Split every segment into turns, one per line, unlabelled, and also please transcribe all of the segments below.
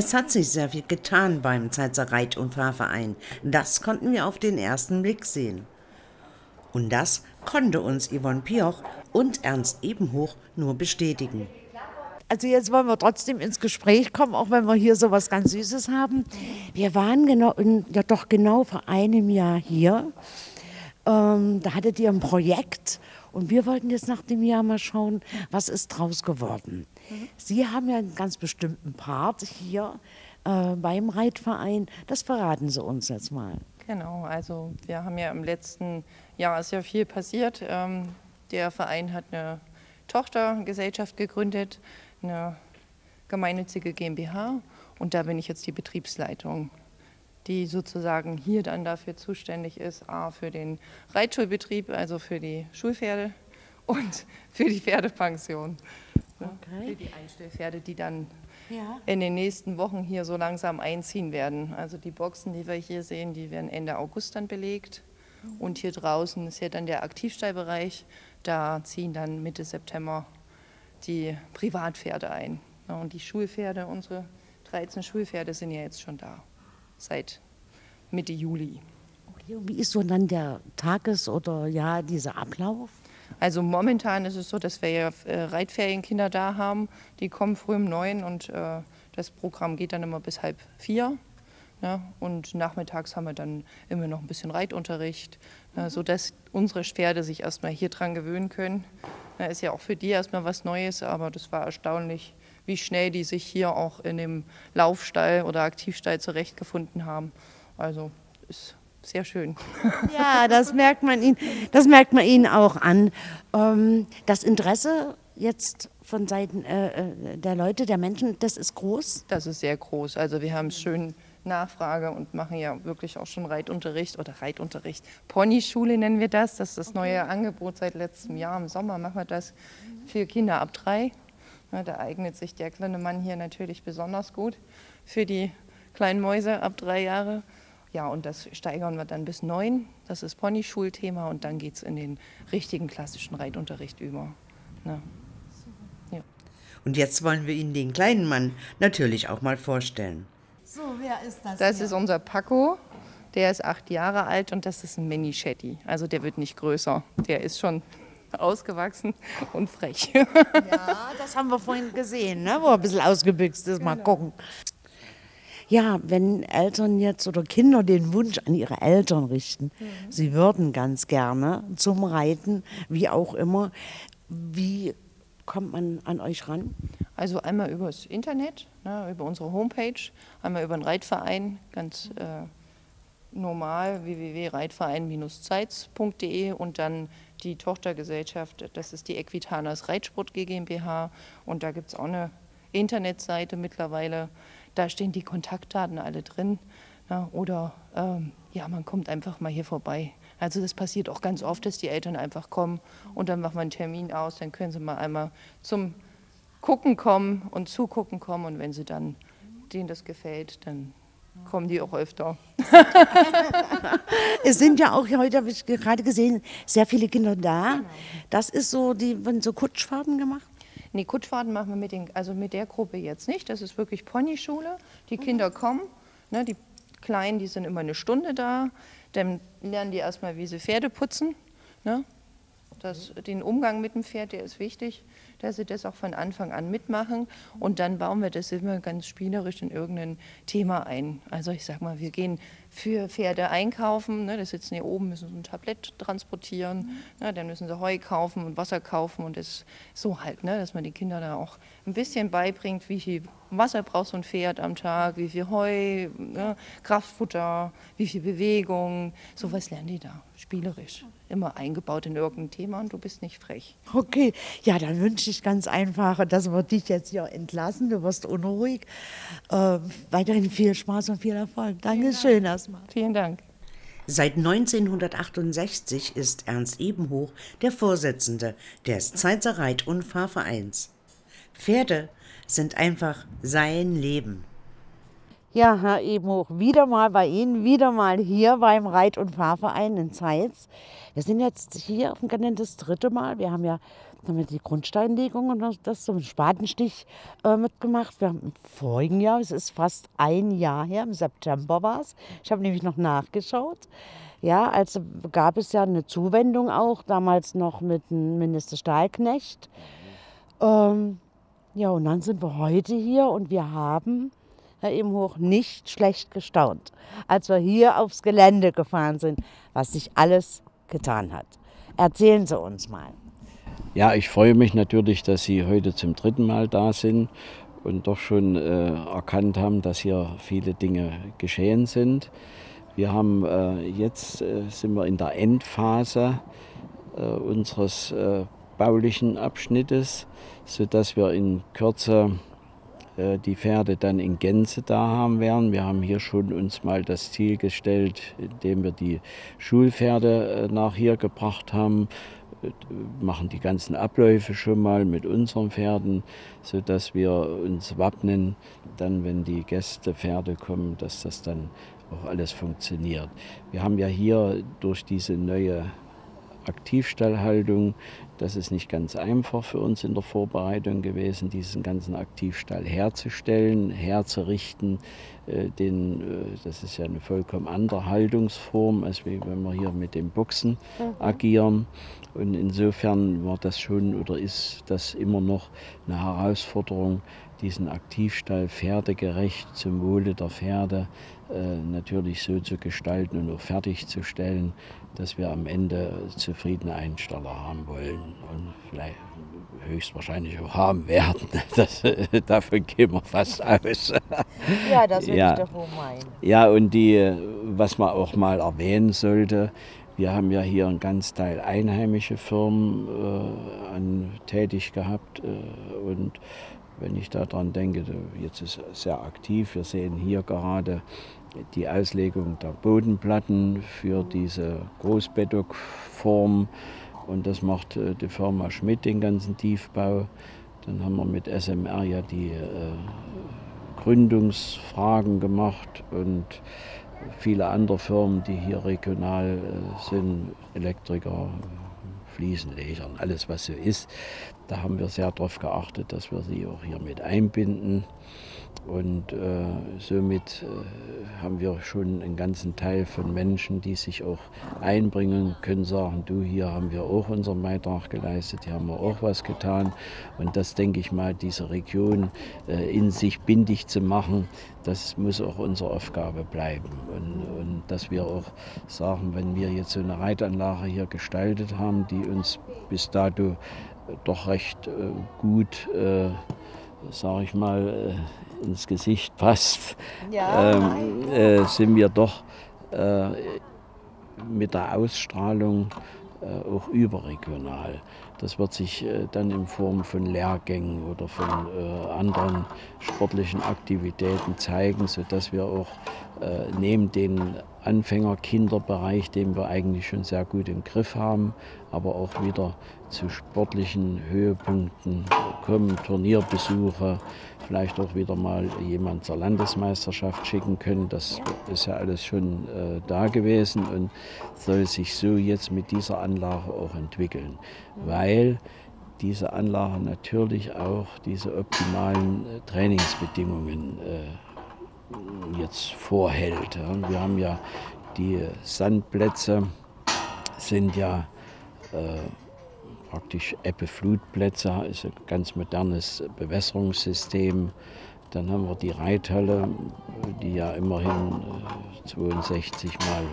Es hat sich sehr viel getan beim Zeitzer Reit- und Fahrverein. Das konnten wir auf den ersten Blick sehen. Und das konnte uns Yvonne Pioch und Ernst Ebenhoch nur bestätigen.
Also jetzt wollen wir trotzdem ins Gespräch kommen, auch wenn wir hier so was ganz Süßes haben. Wir waren genau, ja doch genau vor einem Jahr hier. Ähm, da hattet ihr ein Projekt und wir wollten jetzt nach dem Jahr mal schauen, was ist draus geworden. Sie haben ja einen ganz bestimmten Part hier äh, beim Reitverein. Das verraten Sie uns jetzt mal.
Genau, also wir haben ja im letzten Jahr ja viel passiert. Ähm, der Verein hat eine Tochtergesellschaft gegründet, eine gemeinnützige GmbH und da bin ich jetzt die Betriebsleitung, die sozusagen hier dann dafür zuständig ist, A, für den Reitschulbetrieb, also für die Schulpferde und für die Pferdepension. Ne, okay. Für die Einstellpferde, die dann ja. in den nächsten Wochen hier so langsam einziehen werden. Also die Boxen, die wir hier sehen, die werden Ende August dann belegt. Mhm. Und hier draußen ist ja dann der Aktivstallbereich. Da ziehen dann Mitte September die Privatpferde ein. Und die Schulpferde, unsere 13 Schulpferde sind ja jetzt schon da, seit Mitte Juli.
Wie ist so dann der Tages- oder ja, dieser Ablauf?
Also momentan ist es so, dass wir ja äh, Reitferienkinder da haben. Die kommen früh um neun und äh, das Programm geht dann immer bis halb vier. Ja, und nachmittags haben wir dann immer noch ein bisschen Reitunterricht, mhm. sodass unsere Pferde sich erstmal hier dran gewöhnen können. Das ist ja auch für die erstmal was Neues, aber das war erstaunlich, wie schnell die sich hier auch in dem Laufstall oder Aktivstall zurechtgefunden haben. Also ist sehr schön.
Ja, das merkt man ihnen, das merkt man ihnen auch an. Ähm, das Interesse jetzt von Seiten äh, äh, der Leute, der Menschen, das ist groß?
Das ist sehr groß. Also wir haben schön Nachfrage und machen ja wirklich auch schon Reitunterricht oder Reitunterricht. Ponyschule nennen wir das. Das ist das neue Angebot seit letztem Jahr. Im Sommer machen wir das für Kinder ab drei. Da eignet sich der kleine Mann hier natürlich besonders gut für die kleinen Mäuse ab drei Jahre. Ja, und das steigern wir dann bis neun. Das ist Ponyschulthema und dann geht es in den richtigen klassischen Reitunterricht über. Ja.
Ja. Und jetzt wollen wir Ihnen den kleinen Mann natürlich auch mal vorstellen.
So, wer ist das? Das hier? ist unser Paco. Der ist acht Jahre alt und das ist ein Mini-Shetty. Also der wird nicht größer. Der ist schon ausgewachsen und frech.
Ja, das haben wir vorhin gesehen, ne? wo er ein bisschen ausgebüxt ist. Mal genau. gucken. Ja, wenn Eltern jetzt oder Kinder den Wunsch an ihre Eltern richten, mhm. sie würden ganz gerne zum Reiten, wie auch immer, wie kommt man an euch ran?
Also einmal übers Internet, ne, über unsere Homepage, einmal über den Reitverein, ganz äh, normal www.reitverein-zeitz.de und dann die Tochtergesellschaft, das ist die Equitanas Reitsport GmbH und da gibt es auch eine Internetseite mittlerweile, da stehen die Kontaktdaten alle drin. Ne, oder ähm, ja, man kommt einfach mal hier vorbei. Also das passiert auch ganz oft, dass die Eltern einfach kommen und dann machen wir einen Termin aus, dann können sie mal einmal zum Gucken kommen und zugucken kommen und wenn sie dann denen das gefällt, dann kommen die auch öfter.
es sind ja auch, heute habe ich gerade gesehen, sehr viele Kinder da. Genau. Das ist so, die werden so Kutschfahrten gemacht?
Nee, Kutschfahrten machen wir mit, den, also mit der Gruppe jetzt nicht. Das ist wirklich Ponyschule. Die Kinder kommen, ne, die Kleinen, die sind immer eine Stunde da. Dann lernen die erstmal, wie sie Pferde putzen. Ne? Das, den Umgang mit dem Pferd, der ist wichtig, dass sie das auch von Anfang an mitmachen. Und dann bauen wir das immer ganz spielerisch in irgendein Thema ein. Also ich sag mal, wir gehen für Pferde einkaufen. Ne? Das sitzen hier oben, müssen so ein Tablett transportieren. Mhm. Ne? Dann müssen sie Heu kaufen und Wasser kaufen. Und das so halt, ne? dass man die Kinder da auch ein bisschen beibringt, wie viel Wasser braucht so ein Pferd am Tag, wie viel Heu, ne? Kraftfutter, wie viel Bewegung. Sowas lernen die da, spielerisch. Immer eingebaut in irgendein Thema und du bist nicht frech.
Okay, ja, dann wünsche ich ganz einfach, dass wir dich jetzt hier entlassen. Du wirst unruhig. Äh, weiterhin viel Spaß und viel Erfolg. Dankeschön erstmal.
Vielen Dank.
Seit 1968 ist Ernst Ebenhoch der Vorsitzende des Zeitzer Reit- und Fahrvereins. Pferde sind einfach sein Leben.
Ja, Herr Ebenhoch, wieder mal bei Ihnen, wieder mal hier beim Reit- und Fahrverein in Zeitz. Wir sind jetzt hier auf dem Gelände das dritte Mal. Wir haben ja damit die Grundsteinlegung und das, so einen Spatenstich äh, mitgemacht. Wir haben im vorigen Jahr, es ist fast ein Jahr her, im September war es. Ich habe nämlich noch nachgeschaut. Ja, also gab es ja eine Zuwendung auch, damals noch mit dem Minister Stahlknecht. Ähm, ja, und dann sind wir heute hier und wir haben Herr Imhoch, nicht schlecht gestaunt, als wir hier aufs Gelände gefahren sind, was sich alles getan hat. Erzählen Sie uns mal.
Ja, ich freue mich natürlich, dass Sie heute zum dritten Mal da sind und doch schon äh, erkannt haben, dass hier viele Dinge geschehen sind. Wir haben äh, jetzt äh, sind wir in der Endphase äh, unseres äh, baulichen Abschnittes, sodass wir in Kürze äh, die Pferde dann in Gänze da haben werden. Wir haben hier schon uns mal das Ziel gestellt, indem wir die Schulpferde nach hier gebracht haben, machen die ganzen Abläufe schon mal mit unseren Pferden, sodass wir uns wappnen, dann wenn die Gäste Pferde kommen, dass das dann auch alles funktioniert. Wir haben ja hier durch diese neue Aktivstallhaltung. Das ist nicht ganz einfach für uns in der Vorbereitung gewesen, diesen ganzen Aktivstall herzustellen, herzurichten. Äh, den, äh, das ist ja eine vollkommen andere Haltungsform, als wenn wir hier mit den Boxen mhm. agieren. Und insofern war das schon oder ist das immer noch eine Herausforderung, diesen Aktivstall pferdegerecht zum Wohle der Pferde äh, natürlich so zu gestalten und auch fertigzustellen, dass wir am Ende zufriedene Einsteller haben wollen und vielleicht höchstwahrscheinlich auch haben werden. Das, davon gehen wir fast aus.
Ja, das würde ja. ich davon meinen.
Ja, und die, was man auch mal erwähnen sollte, wir haben ja hier einen ganz Teil einheimische Firmen äh, an, tätig gehabt äh, und wenn ich daran denke, jetzt ist es sehr aktiv. Wir sehen hier gerade die Auslegung der Bodenplatten für diese Großbedockform. Und das macht äh, die Firma Schmidt den ganzen Tiefbau. Dann haben wir mit SMR ja die äh, Gründungsfragen gemacht und viele andere Firmen, die hier regional äh, sind, Elektriker, Fliesenlegern, alles was so ist. Da haben wir sehr darauf geachtet, dass wir sie auch hier mit einbinden. Und äh, somit äh, haben wir schon einen ganzen Teil von Menschen, die sich auch einbringen, können sagen, du, hier haben wir auch unseren Beitrag geleistet, hier haben wir auch was getan. Und das denke ich mal, diese Region äh, in sich bindig zu machen, das muss auch unsere Aufgabe bleiben. Und, und dass wir auch sagen, wenn wir jetzt so eine Reitanlage hier gestaltet haben, die uns bis dato doch recht äh, gut, äh, sage ich mal, äh, ins Gesicht passt, ja, ähm, äh, sind wir doch äh, mit der Ausstrahlung äh, auch überregional. Das wird sich dann in Form von Lehrgängen oder von anderen sportlichen Aktivitäten zeigen, sodass wir auch neben den Anfänger-Kinderbereich, den wir eigentlich schon sehr gut im Griff haben, aber auch wieder zu sportlichen Höhepunkten kommen, Turnierbesuche, vielleicht auch wieder mal jemand zur Landesmeisterschaft schicken können. Das ist ja alles schon äh, da gewesen und soll sich so jetzt mit dieser Anlage auch entwickeln, weil diese Anlage natürlich auch diese optimalen äh, Trainingsbedingungen äh, jetzt vorhält. Wir haben ja die Sandplätze sind ja äh, praktisch Ebbeflutplätze, ist ein ganz modernes Bewässerungssystem. Dann haben wir die Reithalle, die ja immerhin äh, 62 mal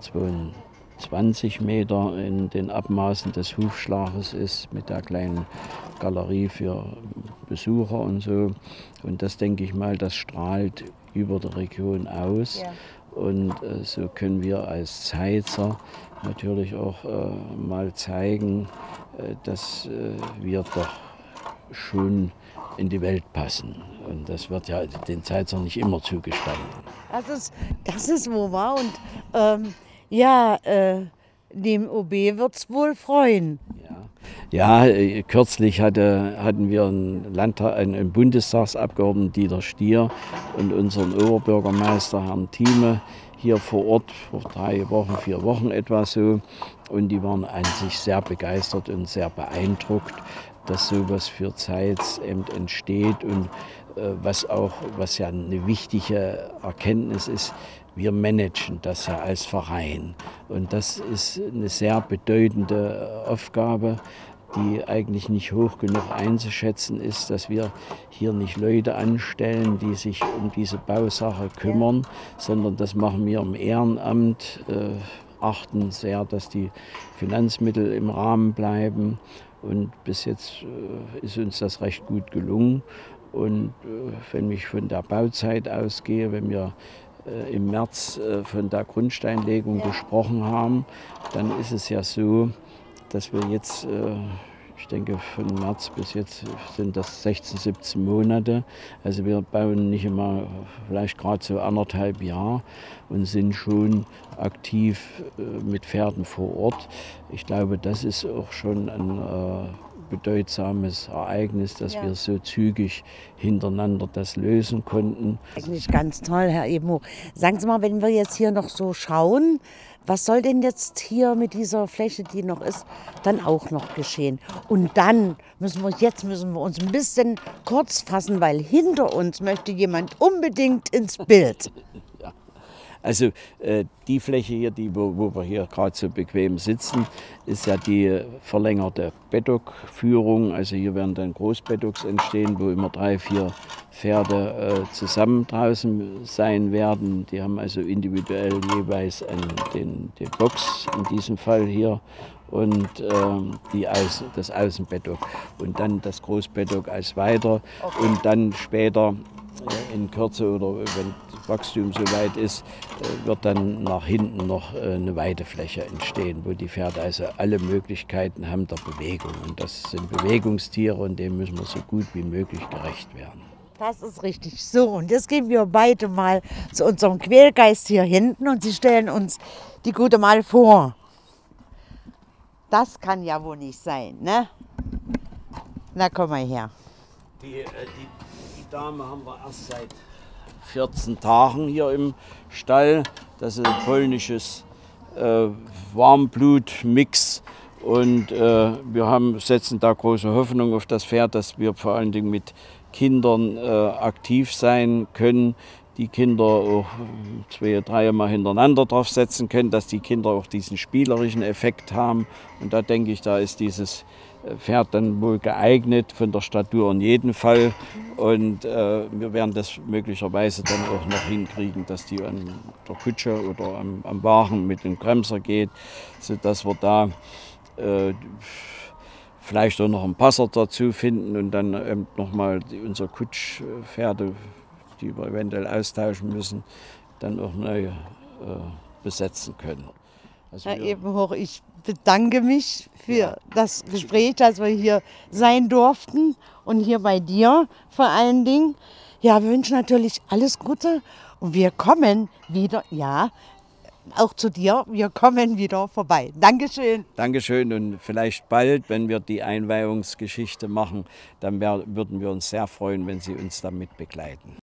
62 20 Meter in den Abmaßen des Hufschlages ist mit der kleinen Galerie für Besucher und so. Und das denke ich mal, das strahlt über der Region aus. Ja. Und äh, so können wir als Zeizer natürlich auch äh, mal zeigen, äh, dass äh, wir doch schon in die Welt passen. Und das wird ja den Zeitern nicht immer zugestanden.
Das ist, das ist wunderbar. Und ähm, ja, äh, dem OB wird es wohl freuen.
Ja. Ja, äh, kürzlich hatte, hatten wir einen, Landtag, einen Bundestagsabgeordneten Dieter Stier und unseren Oberbürgermeister Herrn Thieme hier vor Ort vor drei Wochen, vier Wochen etwa so. Und die waren an sich sehr begeistert und sehr beeindruckt, dass sowas für Zeitz entsteht und äh, was auch, was ja eine wichtige Erkenntnis ist, wir managen das ja als Verein. Und das ist eine sehr bedeutende Aufgabe, die eigentlich nicht hoch genug einzuschätzen ist, dass wir hier nicht Leute anstellen, die sich um diese Bausache kümmern, sondern das machen wir im Ehrenamt, äh, achten sehr, dass die Finanzmittel im Rahmen bleiben. Und bis jetzt äh, ist uns das recht gut gelungen. Und äh, wenn ich von der Bauzeit ausgehe, wenn wir im März äh, von der Grundsteinlegung gesprochen haben, dann ist es ja so, dass wir jetzt, äh, ich denke von März bis jetzt sind das 16, 17 Monate. Also wir bauen nicht immer vielleicht gerade so anderthalb Jahre und sind schon aktiv mit Pferden vor Ort. Ich glaube, das ist auch schon ein bedeutsames Ereignis, dass ja. wir so zügig hintereinander das lösen konnten.
Eigentlich ganz toll, Herr Ebenhoch. Sagen Sie mal, wenn wir jetzt hier noch so schauen, was soll denn jetzt hier mit dieser Fläche, die noch ist, dann auch noch geschehen? Und dann müssen wir, jetzt müssen wir uns ein bisschen kurz fassen, weil hinter uns möchte jemand unbedingt ins Bild.
Also äh, die Fläche hier, die, wo, wo wir hier gerade so bequem sitzen, ist ja die verlängerte Bettokführung. Also hier werden dann Großbettocks entstehen, wo immer drei, vier Pferde äh, zusammen draußen sein werden. Die haben also individuell jeweils einen, den, den Box, in diesem Fall hier, und ähm, die Außen, das Außenbettock und dann das Großbettock als weiter okay. und dann später in Kürze oder wenn das Wachstum soweit ist, äh, wird dann nach hinten noch äh, eine Weidefläche entstehen, wo die Pferde also alle Möglichkeiten haben der Bewegung. Und das sind Bewegungstiere und dem müssen wir so gut wie möglich gerecht werden.
Das ist richtig. So, und jetzt gehen wir beide mal zu unserem Quälgeist hier hinten und Sie stellen uns die Gute mal vor. Das kann ja wohl nicht sein, ne? Na, komm mal her.
Die, äh, die Dame haben wir erst seit 14 Tagen hier im Stall. Das ist ein polnisches äh, Warmblut-Mix. Und äh, wir haben, setzen da große Hoffnung auf das Pferd, dass wir vor allen Dingen mit Kindern äh, aktiv sein können, die Kinder auch zwei, drei Mal hintereinander draufsetzen können, dass die Kinder auch diesen spielerischen Effekt haben. Und da denke ich, da ist dieses Pferd dann wohl geeignet, von der Statur in jedem Fall. Und äh, wir werden das möglicherweise dann auch noch hinkriegen, dass die an der Kutsche oder am, am Wagen mit dem Bremser geht, sodass wir da äh, vielleicht auch noch einen Passer dazu finden und dann ähm, nochmal unsere Kutschpferde, die wir eventuell austauschen müssen, dann auch neu äh, besetzen können.
Also Herr Ebenhoch, ich bedanke mich für ja. das Gespräch, dass wir hier sein durften und hier bei dir vor allen Dingen. Ja, wir wünschen natürlich alles Gute und wir kommen wieder, ja, auch zu dir, wir kommen wieder vorbei. Dankeschön.
Dankeschön und vielleicht bald, wenn wir die Einweihungsgeschichte machen, dann wär, würden wir uns sehr freuen, wenn Sie uns damit begleiten.